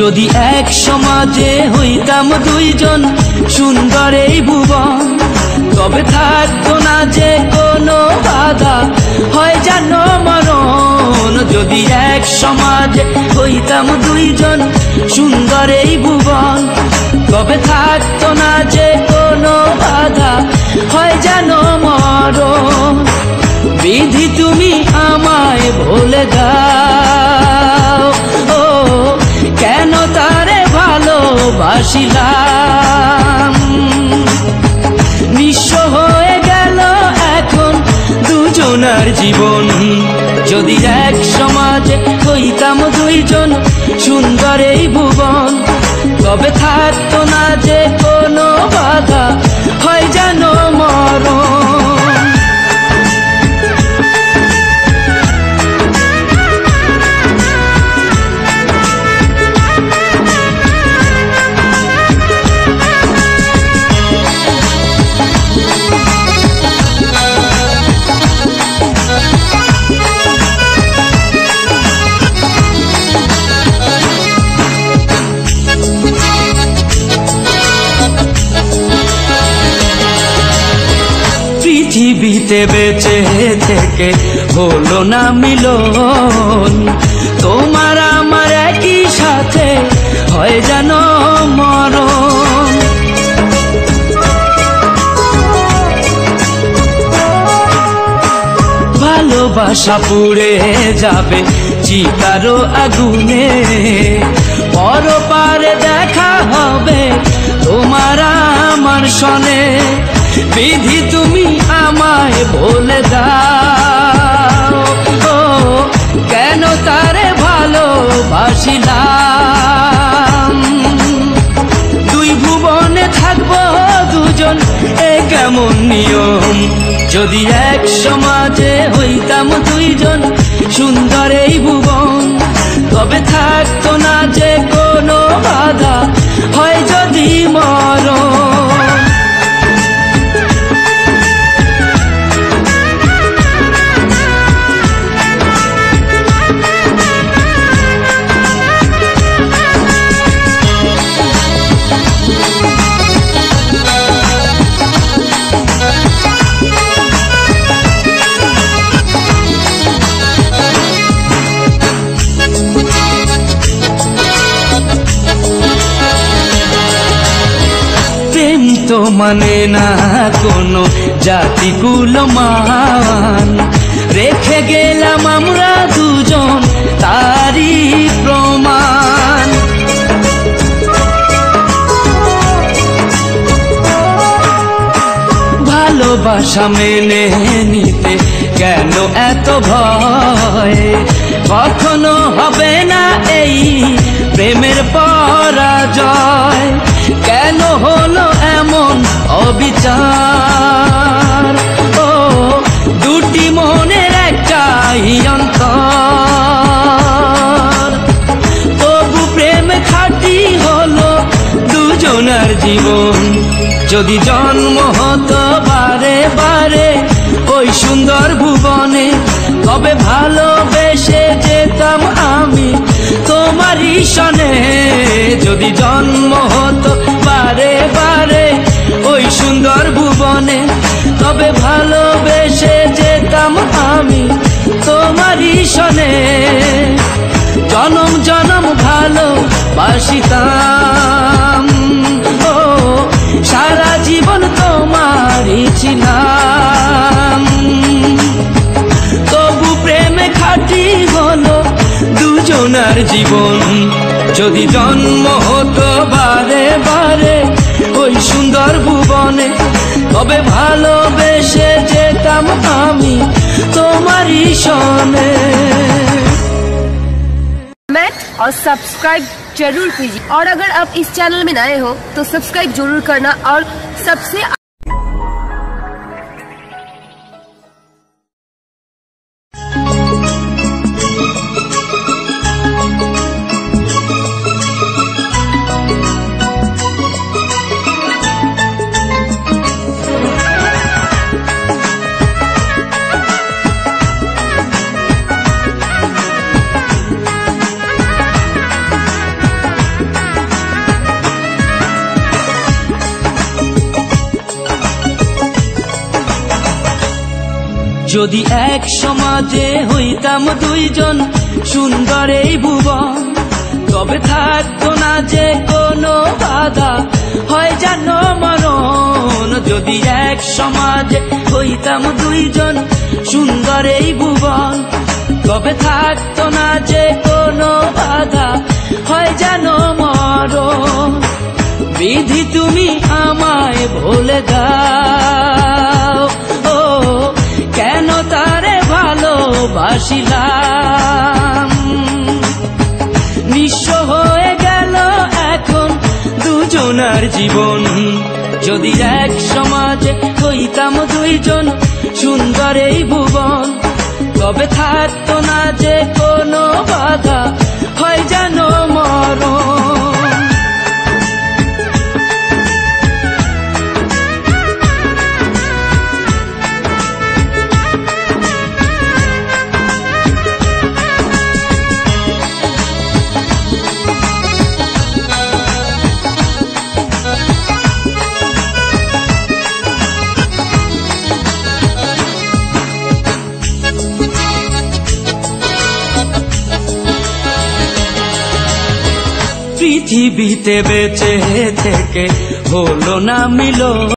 যদি এক সমাজে হইতাম দুইজন সুন্দর এই ভুবন, তবে থাকতো না যে কোনো বাধা। হয় জানো মরণ, যদি এক সমাজে হইতাম দুইজন সুন্দর এই ভুবন, তবে থাকতো না যে কোনো বাধা। হয় জানো মরণ, বিধি তুমি আমায় ভুলে দাও। ভালোবাসিলাম। নিঃস্ব হয়ে গেল এখন দুজনার জীবন। যদি এক সমাজে হইতাম দুইজন সুন্দর এই ভুবন, তবে থাকতো না যে কোনো বাধা। পৃথিবীতে বেঁচে থেকে হলো না মিলন। তোমার আমার একই সাথে হয় যেন মরণ। ভালোবাসা পুড়ে যাবে চিতারো আগুনে। পরপারে দেখা হবে তোমার আমার সনে। বিধি তুমি আমায় বলে দাও। ও, কেন তারে ভালোবাসিলাম? দুই ভুবনে থাকব দুজন, এ কেমন নিয়ম? যদি এক সমাজে হইতাম দুইজন, সুন্দর এই ভুবন, তবে থাকতো না যে কোনো বাধা, হয় যদি মরণ। তো মানে না কোনো জাতি মান রেখে গেলাম আমরা দুজন তারই প্রমাণ। ভালোবাসা মেনে নিতে কেন এত ভয়? কখনো হবে না এই অবিচার ও, দুটি মনের একটাই অন্তর। তবু প্রেম খাটি হলো দুজনার জীবন। যদি জন্ম হতো বারে বারে ওই সুন্দর ভুবনে, তবে ভালোবেসে যেতাম আমি তোমারই সনে। যদি জন্ম হতো বারে বারে সুন্দর ভুবনে, তবে ভালোবেসে যেতাম আমি তোমারই সনে। জনম জনম ভালো বাসিতাম ও, সারা জীবন তোমারই ছিলাম। তবু প্রেমে খাটি হলো দুজনার জীবন। যদি জন্ম হতো বারে বারে সুন্দর ভুবনে তবে ভালোবেসে যেতাম আমি তোমারই সনে कमेंट और सब्सक्राइब जरूर कीजिए और अगर आप इस चैनल में नए हो तो सब्सक्राइब जरूर करना और सबसे যদি এক সমাজে হইতাম দুইজন সুন্দর এই ভুবন, তবে থাকতো না যে কোনো বাধা, হয় যেন মরণ। যদি এক সমাজে হইতাম দুইজন সুন্দর এই ভুবন, তবে থাকতো না যে কোনো বাধা, হয় যেন মরণ। বিধি তুমি আমায় ভুলে দাও ভালোবাসিলাম নিঃস্ব হয়ে গেল এখন দুজনার জীবন। যদি এক সমাজে হইতাম দুইজন সুন্দর এই ভুবন, তবে থাকতো না যে কোনো বাধা। পৃথিবীতে বেঁচে থেকে হলো না মিলো